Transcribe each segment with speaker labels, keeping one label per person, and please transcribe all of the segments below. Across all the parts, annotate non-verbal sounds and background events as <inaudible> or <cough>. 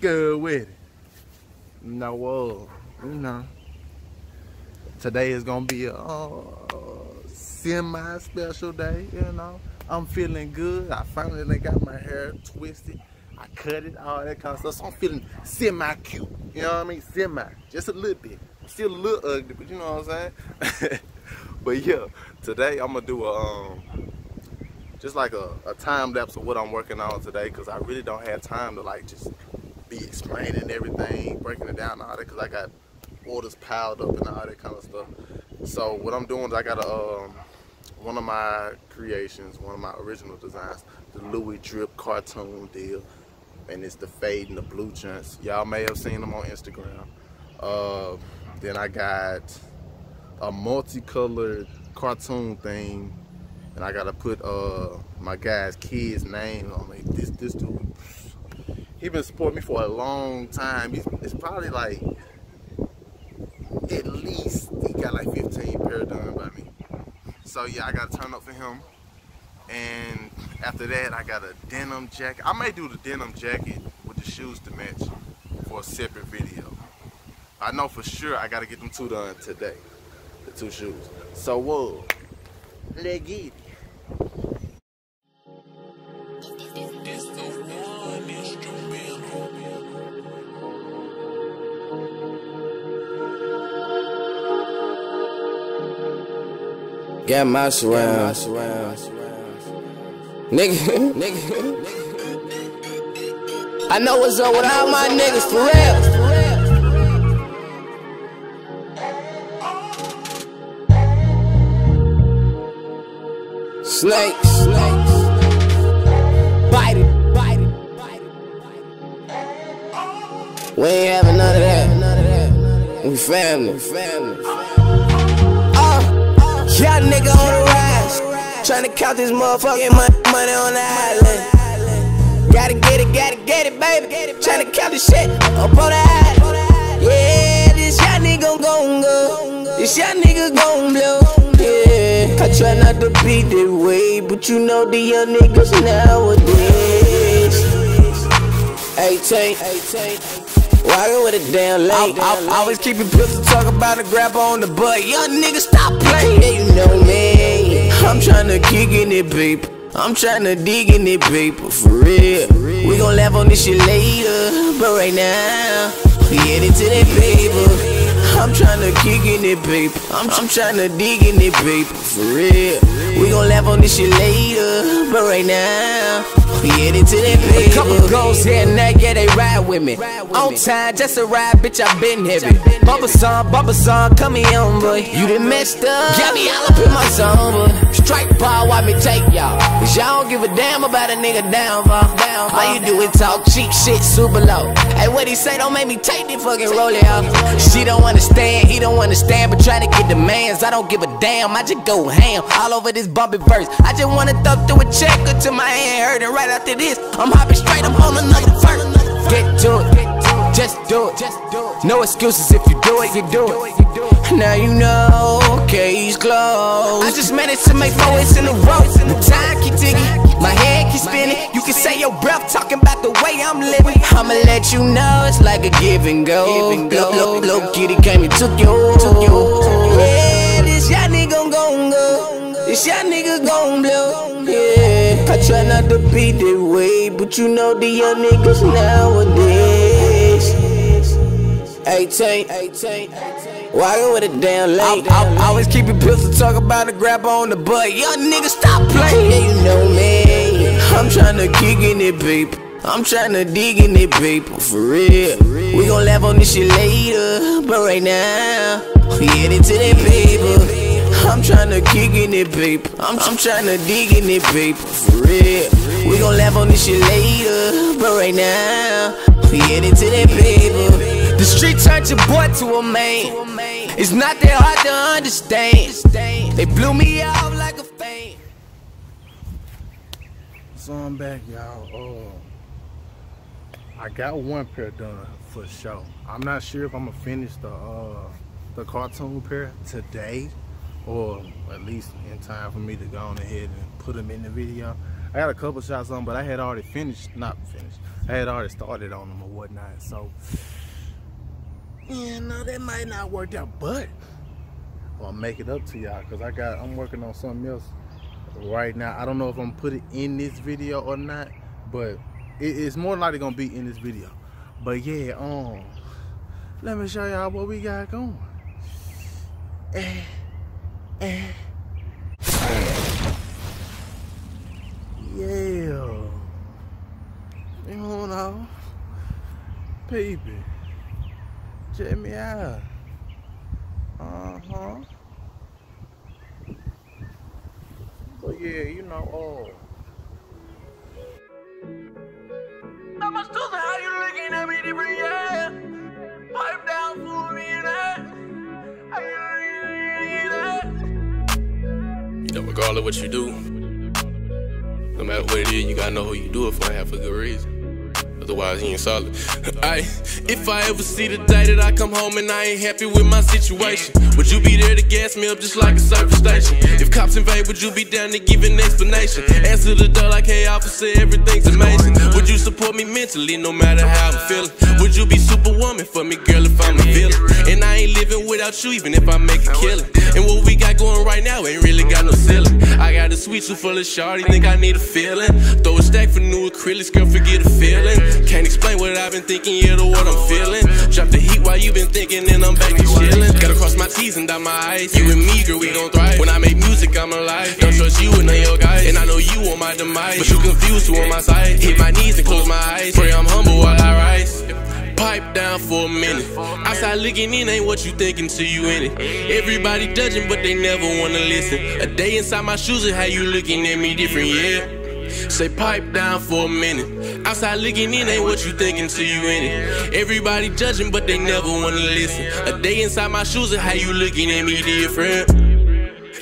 Speaker 1: good with it? No, uh, you know, today is gonna be a uh, semi-special day, you know. I'm feeling good. I finally got my hair twisted. I cut it, all that kind of stuff. So I'm feeling semi-cute. You know what I mean? Semi. Just a little bit. Still a little ugly, but you know what I'm saying? <laughs> but yeah, today I'm gonna do a um just like a, a time lapse of what I'm working on today because I really don't have time to like just be explaining everything, breaking it down and all that because I got orders piled up and all that kind of stuff. So what I'm doing is I got a um, one of my creations, one of my original designs, the Louis Drip cartoon deal. And it's the fade and the blue chunks. Y'all may have seen them on Instagram. Uh, then I got a multicolored cartoon thing. And I gotta put uh, my guy's kid's name on it. This this dude, he been supporting me for a long time. He's, it's probably like at least he got like 15 pair done by me. So yeah, I gotta turn up for him. And after that, I got a denim jacket. I may do the denim jacket with the shoes to match for a separate video. I know for sure I gotta get them two done today. The two shoes. So whoa, let's get.
Speaker 2: Got my surround. Nigga, nigga. I know what's up with all my niggas for real. Snakes, snakes. Bite it, bite it, bite it. We ain't having none of that. We family, family. Young nigga on the rise. Tryna count this motherfucking money, money on the island. Gotta get it, gotta get it, baby. Tryna count this shit up on the island. Yeah, this young nigga gon' go. This young nigga gon' blow. Yeah, I try not to be that way, but you know the young niggas nowadays. 18, 18. Walking with a damn late. I, I, always keep it pistol, talk about a grab on the butt. Young nigga, stop playing. Yeah, you know me. I'm tryna kick in it, babe. I'm tryna dig in it, paper for real. We gon' laugh on this shit later, but right now we headed to that paper. I'm tryna kick in it, paper. I'm, I'm tryna dig in it, paper for real. We gon' laugh on this shit later, but right now we headed to that paper.
Speaker 3: Couple goals here and there, yeah, they ride with me. On time, just a ride, bitch, I been heavy. Bubba song, bubba song, come here, on, boy.
Speaker 2: You done messed up.
Speaker 3: Got me all up in my zone, boy. Strike ball, why me take y'all? Cause y'all don't give a damn about a nigga downfall. downfall. All you do is talk cheap shit, super low. Hey, what he say, don't make me take this fucking roll it off. She don't understand, he don't understand, but try to get demands. I don't give a damn, I just go ham all over this bumpy verse. I just wanna thump through a check until my hand hurt, and right after this, I'm hopping straight, I'm on another verse. Get to it, just do it. No excuses if you do it, you do it.
Speaker 2: Now you know, case closed.
Speaker 3: I just managed to make four hits in a row. The time keep ticking, my head keep spinning. You can say your breath talking about the way I'm living.
Speaker 2: I'ma let you know it's like a give and go. Look, look, look, kitty came and took you.
Speaker 3: Yeah, this young nigga gon' go.
Speaker 2: This young nigga gon' blow. Try not to be that way, but you know the young niggas nowadays. 18, 18, 18. Walking with a damn late.
Speaker 3: I, I, always keep it pistol, talk about a grab on the butt. Young niggas, stop playing.
Speaker 2: Yeah, you know me. I'm tryna kick in it, paper. I'm tryna dig in it, paper for real. We gon' laugh on this shit later, but right now we headed to that paper. I'm tryna kick in it, paper. I'm, I'm tryna dig in it, paper for real. We gon' laugh on this shit later, but right now we headed to that paper.
Speaker 3: The street turned your boy to a man. It's not that hard to understand. They blew me off like a fan.
Speaker 1: So I'm back, y'all. Uh, I got one pair done for sure. I'm not sure if I'm gonna finish the uh, the cartoon pair today, or at least in time for me to go on ahead and put them in the video. I got a couple shots on, but I had already finished, not finished. I had already started on them or whatnot. So, yeah, no, that might not work out, but I'll make it up to y'all because I got, I'm working on something else right now. I don't know if I'm put it in this video or not, but it, it's more likely gonna be in this video. But yeah, um, let me show y'all what we got going. Eh, eh. Yeah. You know, baby. Check me out. Uh-huh. But yeah, you know, oh.
Speaker 4: Not much to say
Speaker 5: regardless what you do, no matter what it is, you gotta know who you do it for and have for good reason. Otherwise, you ain't solid. <laughs> I, if I ever see the day that I come home and I ain't happy with my situation, would you be there to gas me up just like a service station? If cops invade, would you be down to give an explanation? Answer the door like, hey, officer, everything's amazing. You support me mentally no matter how I'm feeling? Would you be superwoman for me, girl, if I'm a villain? And I ain't living without you, even if I make a killing. And what we got going right now ain't really got no ceiling. I got a sweet tooth full of shawty, think I need a feeling. Throw a stack for new acrylics, girl, forget a feeling. Can't explain what I've been thinking, yet or what I'm feeling. The you been thinking, and I'm back to chillin'. Gotta cross my T's and dot my I's. You and me, girl, we gon' thrive. When I make music, I'm alive. Don't trust you and none your guys. And I know you on my demise. But you confused who on my side. Hit my knees and close my eyes. Pray I'm humble while I rise. Pipe down for a minute. Outside looking in ain't what you thinking till you in it. Everybody judging, but they never wanna listen. A day inside my shoes and how you looking at me different, yeah. Say pipe down for a minute. Outside looking in ain't what you thinking till you in it. Everybody judging, but they never wanna listen. A day inside my shoes and how you looking at me different.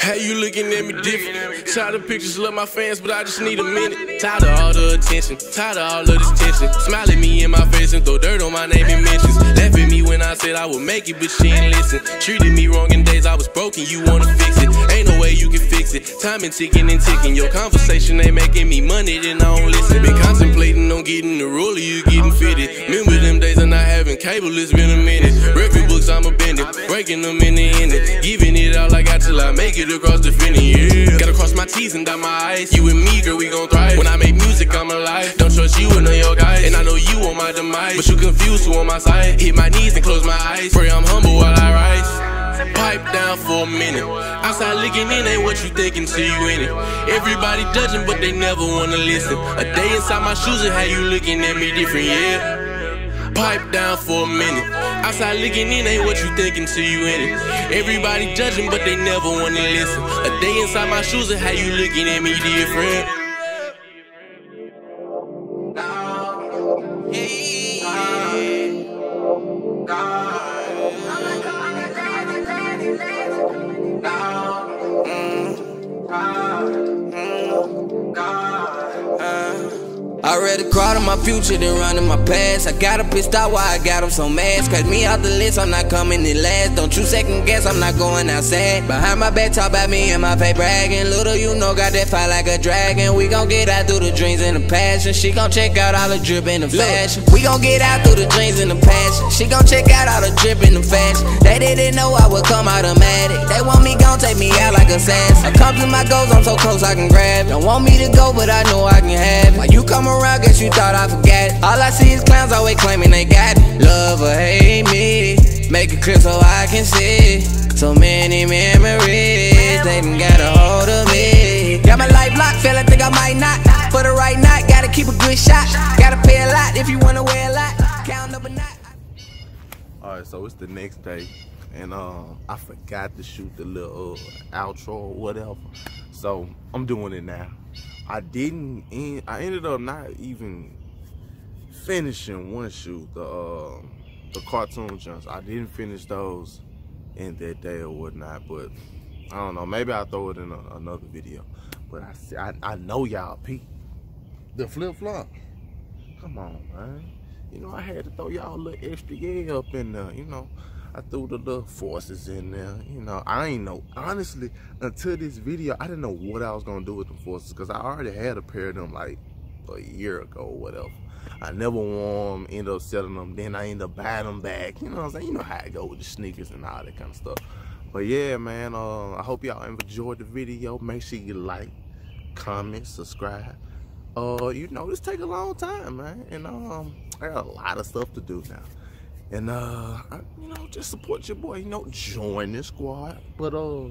Speaker 5: How you looking at me different? Tired of pictures, love my fans, but I just need a minute. Tired of all the attention, tired of all of this tension. Smile at me in my face and throw dirt on my name and mentions. Laugh at me when I said I would make it, but she ain't listen. Treated me wrong in days I was broken, you wanna fix it. Ain't no way you can fix it. Time been ticking and ticking. Your conversation ain't making me money, then I don't listen. Been contemplating on getting the roller, you getting fitted. Remember cable, it's been a minute. Record books, I'm a bending, breaking them in the end. Giving it all I got till I make it across the finish. Yeah. Gotta cross my T's and dot my I's. You and me, girl, we gon' thrive. When I make music, I'm alive. Don't trust you and none your guys. And I know you on my demise. But you confused who on my side. Hit my knees and close my eyes. Pray I'm humble while I rise. Pipe down for a minute. Outside looking in ain't what you thinking till you in it. Everybody judging, but they never wanna listen. A day inside my shoes and how you looking at me different, yeah. Pipe down for a minute. Outside looking in ain't what you thinking till you in it. Everybody judging, but they never wanna listen. A day inside my shoes and how you looking at me different.
Speaker 2: Crawl to my future than run in my past. I got a pissed out why I got him so mad. Cut me out the list, I'm not coming in last. Don't you second guess, I'm not going outside. Behind my back, talk about me and my pay bragging. Little you know, got that fight like a dragon. We gon' get out through the dreams and the passion. She gon' check out all the drip and the fashion. We gon' get out through the dreams and the passion. She gon' check out all the drip and the fashion. They didn't know I would come automatic. They want me gon' take me out like a sass. I come to my goals, I'm so close I can grab. Don't want me to go, but I know I can have. it. Why you come around, guess you thought I. All I see is clowns always claiming they got. Love or hate me. Make it clear so I can see. So many memories, they a hold of me. Got my life locked, feel I think I might not. For the right night, gotta keep a good shot. Gotta pay a lot if you wanna wear a lot. Count up a knot.
Speaker 1: All right, so it's the next day, and um, I forgot to shoot the little uh, outro or whatever. So I'm doing it now. I didn't. End, I ended up not even finishing one shoot, the uh, the cartoon jumps. I didn't finish those in that day or whatnot, but I don't know. Maybe I'll throw it in a, another video. But I, see- I I know y'all peep the flip flop. Come on, man. You know, I had to throw y'all a little extra yeah up in there, you know. I threw the little forces in there, you know. I ain't know, honestly, until this video, I didn't know what I was gonna do with the forces because I already had a pair of them like a year ago or whatever. I never wore them, end up selling them, then I end up buying them back. You know what I'm saying? You know how it go with the sneakers and all that kind of stuff. But yeah, man, uh, I hope y'all enjoyed the video. Make sure you like, comment, subscribe. Uh, you know, this take a long time, man. And um, I got a lot of stuff to do now. And uh, you know, just support your boy. You know, join the squad. But uh.